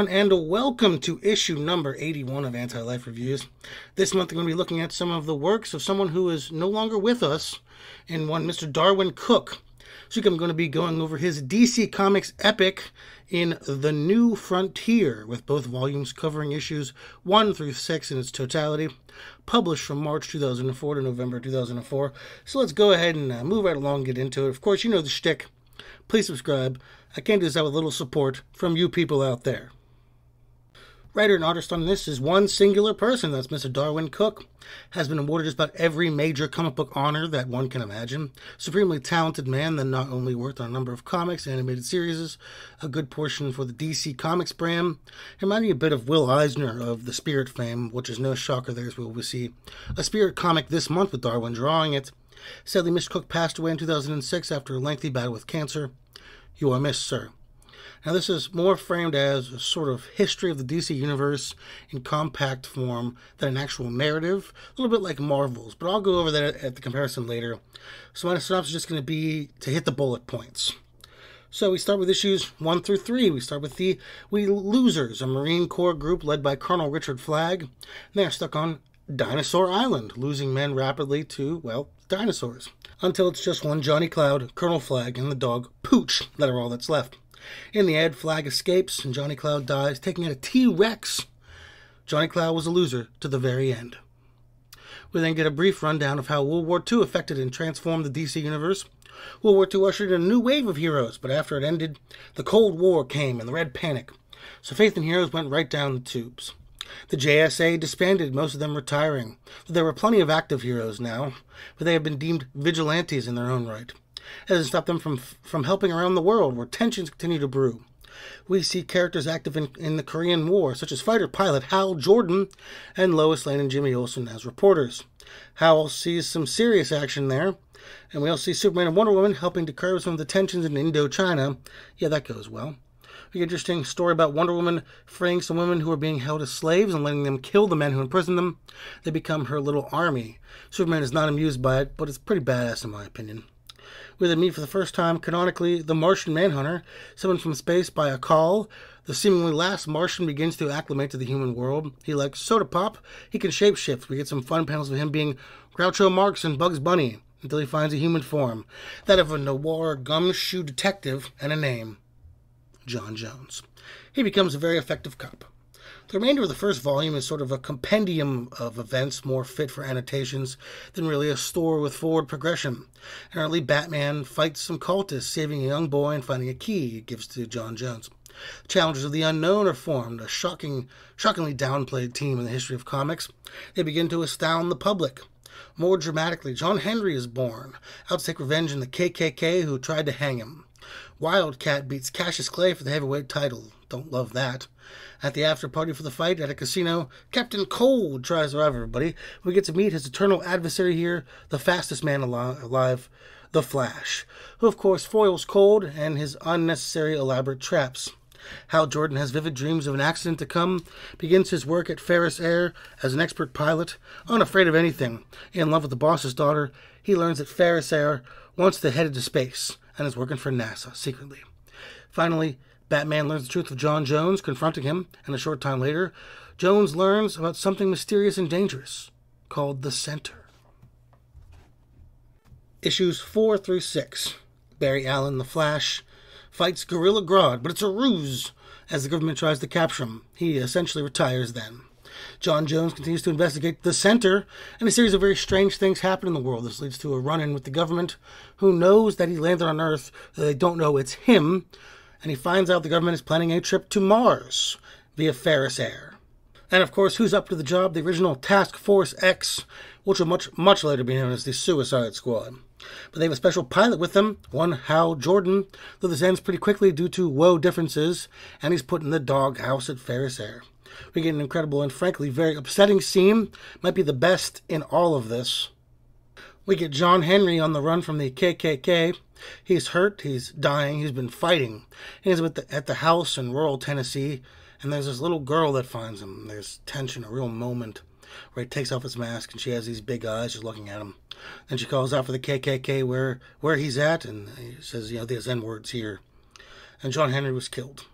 Everyone, and welcome to issue number 81 of Anti Life Reviews. This month, we're going to be looking at some of the works of someone who is no longer with us, and one Mr. Darwyn Cooke. So, I'm going to be going over his DC Comics epic in The New Frontier, with both volumes covering issues 1 through 6 in its totality, published from March 2004 to November 2004. So, let's go ahead and uh, move right along and get into it. Of course, you know the shtick. Please subscribe. I can't do this without a little support from you people out there. Writer and artist on this is one singular person. That's Mr. Darwyn Cooke. Has been awarded just about every major comic book honor that one can imagine. Supremely talented man that not only worked on a number of comics, animated series, a good portion for the DC Comics brand. Reminding me a bit of Will Eisner of the Spirit fame, which is no shocker there as we will see a Spirit comic this month with Darwyn drawing it. Sadly, Mr. Cooke passed away in 2006 after a lengthy battle with cancer. You are missed, sir. Now, this is more framed as a sort of history of the DC Universe in compact form than an actual narrative, a little bit like Marvel's, but I'll go over that at the comparison later. So, my synopsis is just going to be to hit the bullet points. So, we start with issues 1 through 3. We start with the We Losers, a Marine Corps group led by Colonel Richard Flagg. They are stuck on Dinosaur Island, losing men rapidly to, well, dinosaurs. Until it's just one Johnny Cloud, Colonel Flagg, and the dog Pooch that are all that's left. In the end, Flagg escapes and Johnny Cloud dies, taking out a T Rex. Johnny Cloud was a loser to the very end. We then get a brief rundown of how World War II affected and transformed the DC Universe. World War II ushered in a new wave of heroes, but after it ended, the Cold War came and the Red Panic. So faith in heroes went right down the tubes. The JSA disbanded, most of them retiring. There were plenty of active heroes now, but they have been deemed vigilantes in their own right. It doesn't stop them from, from helping around the world, where tensions continue to brew. We see characters active in, in the Korean War, such as fighter pilot Hal Jordan and Lois Lane and Jimmy Olsen as reporters. Hal sees some serious action there, and we also see Superman and Wonder Woman helping to curb some of the tensions in Indochina. Yeah, that goes well. An interesting story about Wonder Woman freeing some women who are being held as slaves and letting them kill the men who imprisoned them. They become her little army. Superman is not amused by it, but it's pretty badass in my opinion. We then meet for the first time, canonically, the Martian Manhunter, summoned from space by a call. The seemingly last Martian begins to acclimate to the human world. He likes soda pop. He can shapeshift. We get some fun panels of him being Groucho Marx and Bugs Bunny until he finds a human form, that of a noir gumshoe detective and a name John Jones. He becomes a very effective cop. The remainder of the first volume is sort of a compendium of events more fit for annotations than really a story with forward progression. An early Batman fights some cultists, saving a young boy and finding a key he gives to J'onn J'onzz. Challengers of the Unknown are formed, a shocking, shockingly downplayed team in the history of comics. They begin to astound the public. More dramatically, John Henry is born, out to take revenge on the KKK who tried to hang him. Wildcat beats Cassius Clay for the heavyweight title. Don't love that. At the after party for the fight at a casino, Captain Cold tries to revive everybody. We get to meet his eternal adversary here, the fastest man alive, the Flash, who of course foils Cold and his unnecessary elaborate traps. Hal Jordan has vivid dreams of an accident to come, begins his work at Ferris Air as an expert pilot, unafraid of anything. In love with the boss's daughter, he learns that Ferris Air wants to head into space and is working for NASA secretly. Finally, Batman learns the truth of John Jones confronting him, and a short time later, Jones learns about something mysterious and dangerous called the Center. Issues 4 through 6. Barry Allen, the Flash, fights Gorilla Grodd, but it's a ruse as the government tries to capture him. He essentially retires then. J'onn Jones continues to investigate the center, and a series of very strange things happen in the world. This leads to a run in with the government, who knows that he landed on Earth, though they don't know it's him, and he finds out the government is planning a trip to Mars via Ferris Air. And of course, who's up to the job? The original Task Force X, which will much, much later be known as the Suicide Squad. But they have a special pilot with them, one Hal Jordan, though this ends pretty quickly due to woe differences, and he's put in the doghouse at Ferris Air. We get an incredible and frankly very upsetting scene, might be the best in all of this. We get John Henry on the run from the KKK. He's hurt, he's dying, he's been fighting. He's the, at the house in rural Tennessee, and there's this little girl that finds him. There's tension, a real moment where he takes off his mask and she has these big eyes just looking at him. Then she calls out for the KKK where where he's at, and he says, you know, there's N words here. And John Henry was killed.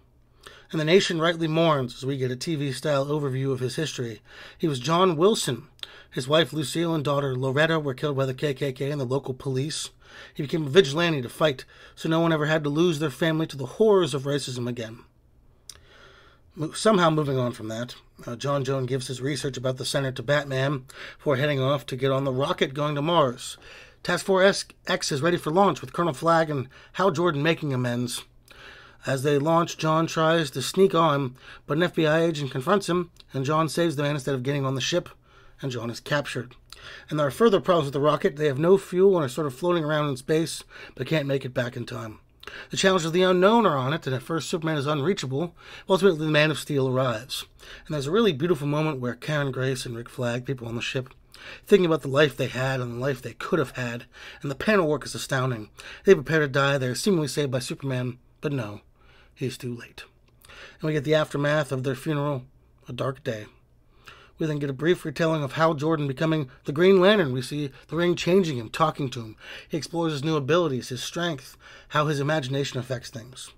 And the nation rightly mourns as we get a TV style overview of his history. He was John Wilson. His wife Lucille and daughter Loretta were killed by the KKK and the local police. He became a vigilante to fight so no one ever had to lose their family to the horrors of racism again. Somehow, moving on from that, uh, John Jones gives his research about the center to Batman before heading off to get on the rocket going to Mars. Task Force X is ready for launch with Colonel Flagg and Hal Jordan making amends. As they launch, John tries to sneak on, but an FBI agent confronts him, and John saves the man instead of getting on the ship, and John is captured. And there are further problems with the rocket. They have no fuel and are sort of floating around in space, but can't make it back in time. The Challengers of the Unknown are on it, and at first Superman is unreachable. Ultimately, the Man of Steel arrives. And there's a really beautiful moment where Karin Grace and Rick Flagg, people on the ship, thinking about the life they had and the life they could have had, and the panel work is astounding. They prepare to die, they're seemingly saved by Superman, but no, he's too late. And we get the aftermath of their funeral, a dark day. We then get a brief retelling of Hal Jordan becoming the Green Lantern. We see the ring changing him, talking to him. He explores his new abilities, his strength, how his imagination affects things.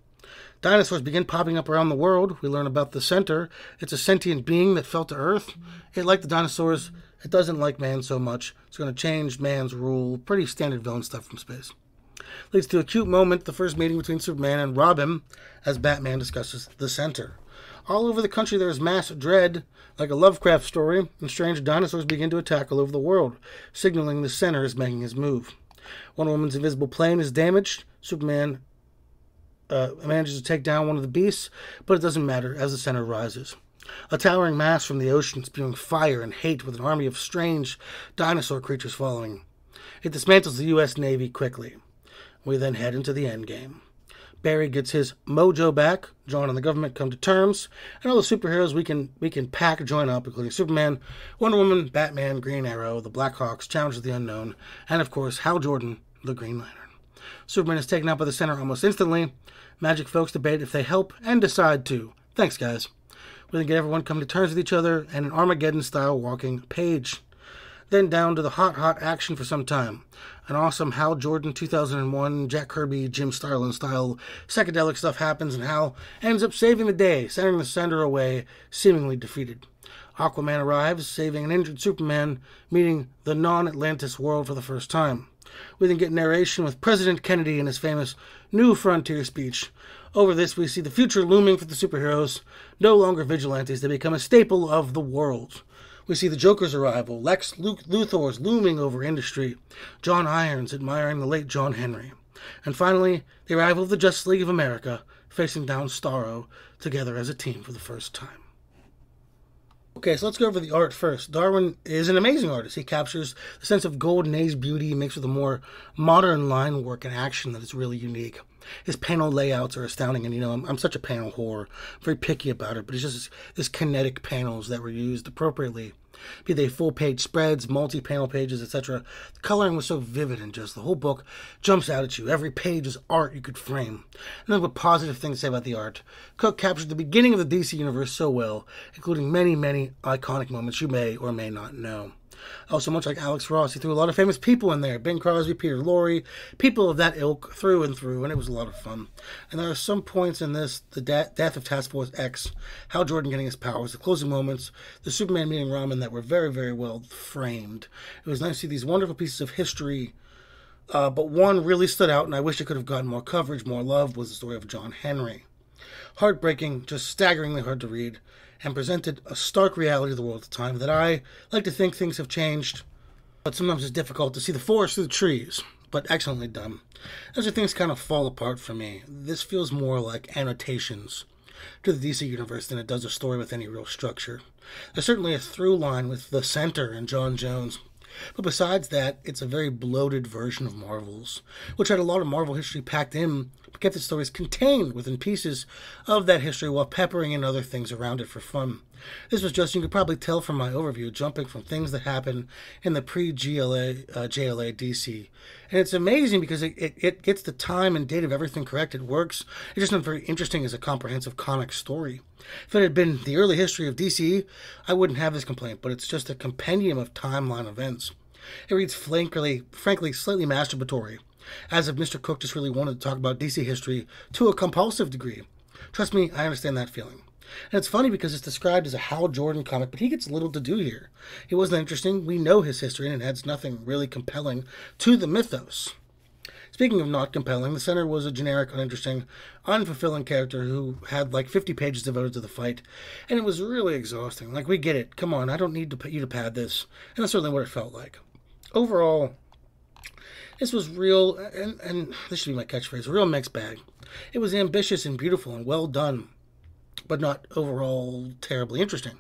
Dinosaurs begin popping up around the world. We learn about the center. It's a sentient being that fell to Earth. It, like the dinosaurs, it doesn't like man so much. It's going to change man's rule. Pretty standard villain stuff from space. Leads to a cute moment, the first meeting between Superman and Robin, as Batman discusses the center. All over the country there is mass dread, like a Lovecraft story, and strange dinosaurs begin to attack all over the world, signaling the center is making his move. Wonder Woman's invisible plane is damaged. Superman uh, manages to take down one of the beasts, but it doesn't matter as the center rises. A towering mass from the ocean spewing fire and hate with an army of strange dinosaur creatures following. It dismantles the U.S. Navy quickly. We then head into the endgame. Barry gets his mojo back. John and the government come to terms, and all the superheroes we can we can pack join up, including Superman, Wonder Woman, Batman, Green Arrow, the Blackhawks, Challengers of the Unknown, and of course Hal Jordan, the Green Lantern. Superman is taken out by the center almost instantly. Magic folks debate if they help and decide to. Thanks, guys. We then get everyone come to terms with each other and an Armageddon style walking page. Then down to the hot, hot action for some time. An awesome Hal Jordan 2001, Jack Kirby, Jim Starlin style psychedelic stuff happens, and Hal ends up saving the day, sending the center away, seemingly defeated. Aquaman arrives, saving an injured Superman, meeting the non Atlantis world for the first time. We then get narration with President Kennedy in his famous New Frontier speech. Over this, we see the future looming for the superheroes, no longer vigilantes, they become a staple of the world. We see the Joker's arrival, Lex Luthor's looming over industry, John Irons admiring the late John Henry, and finally, the arrival of the Justice League of America facing down Starro together as a team for the first time. Okay, so let's go over the art first. Darwyn is an amazing artist. He captures the sense of golden age beauty mixed with a more modern line work and action that is really unique. His panel layouts are astounding, and you know I'm, I'm such a panel whore, I'm very picky about it. But it's just this kinetic panels that were used appropriately, be they full page spreads, multi panel pages, etc. The coloring was so vivid and just the whole book jumps out at you. Every page is art you could frame. And then, positive thing to say about the art. Cooke captured the beginning of the DC universe so well, including many, many iconic moments you may or may not know. Also, much like Alex Ross, he threw a lot of famous people in there Bing Crosby, Peter Lorre, people of that ilk through and through, and it was a lot of fun. And there are some points in this the de- death of Task Force X, Hal Jordan getting his powers, the closing moments, the Superman meeting Raman that were very, very well framed. It was nice to see these wonderful pieces of history. Uh, but one really stood out, and I wish it could have gotten more coverage, more love, was the story of John Henry. Heartbreaking, just staggeringly hard to read and presented a stark reality of the world at the time that I like to think things have changed, but sometimes it's difficult to see the forest through the trees, but excellently done. Those are things kind of fall apart for me. This feels more like annotations to the DC universe than it does a story with any real structure. There's certainly a through line with the center and John Jones, but besides that, it's a very bloated version of Marvel's, which had a lot of Marvel history packed in, kept its stories contained within pieces of that history while peppering in other things around it for fun. This was just, you could probably tell from my overview, jumping from things that happened in the pre GLA, uh, JLA DC. And it's amazing because it, it, it, gets the time and date of everything correct. It works. It's just not very interesting as a comprehensive comic story. If it had been the early history of DC, I wouldn't have this complaint, but it's just a compendium of timeline events. It reads frankly, frankly slightly masturbatory, as if Mr. Cooke just really wanted to talk about DC history to a compulsive degree. Trust me, I understand that feeling. And it's funny because it's described as a Hal Jordan comic, but he gets little to do here. He wasn't interesting. We know his history, and it adds nothing really compelling to the mythos. Speaking of not compelling, the center was a generic, uninteresting, unfulfilling character who had like 50 pages devoted to the fight, and it was really exhausting. Like, we get it. Come on, I don't need to you to pad this. And that's certainly what it felt like. Overall, this was real, and, and this should be my catchphrase, a real mixed bag. It was ambitious and beautiful and well done, but not overall terribly interesting.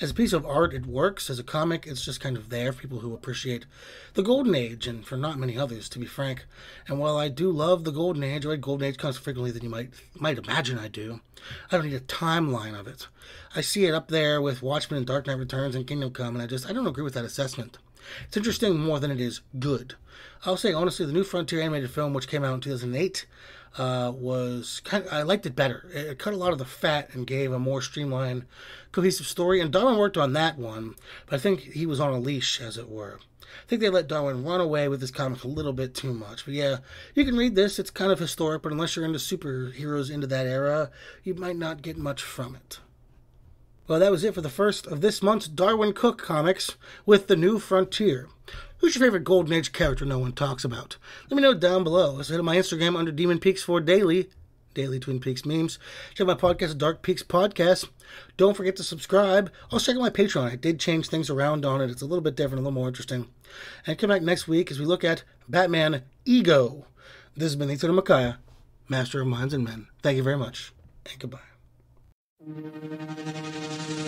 As a piece of art, it works. As a comic, it's just kind of there for people who appreciate the Golden Age, and for not many others, to be frank. And while I do love the Golden Age, I read Golden Age comics frequently than you might might imagine I do. I don't need a timeline of it. I see it up there with Watchmen and Dark Knight Returns and Kingdom Come, and I just I don't agree with that assessment. It's interesting more than it is good. I'll say honestly, the New Frontier animated film, which came out in 2008, uh, was kind. Of, I liked it better. It cut a lot of the fat and gave a more streamlined, cohesive story. And Darwyn worked on that one, but I think he was on a leash, as it were. I think they let Darwyn run away with his comic a little bit too much. But yeah, you can read this. It's kind of historic, but unless you're into superheroes into that era, you might not get much from it. Well, that was it for the first of this month's Darwyn Cooke comics with The New Frontier. Who's your favorite Golden Age character no one talks about? Let me know down below. So hit my Instagram under Demon Peaks for daily, daily Twin Peaks memes. Check out my podcast, Dark Peaks Podcast. Don't forget to subscribe. Also check out my Patreon. I did change things around on it. It's a little bit different, a little more interesting. And come back next week as we look at Batman Ego. This has been Ethan Micaiah, Master of Minds and Men. Thank you very much, and goodbye. Música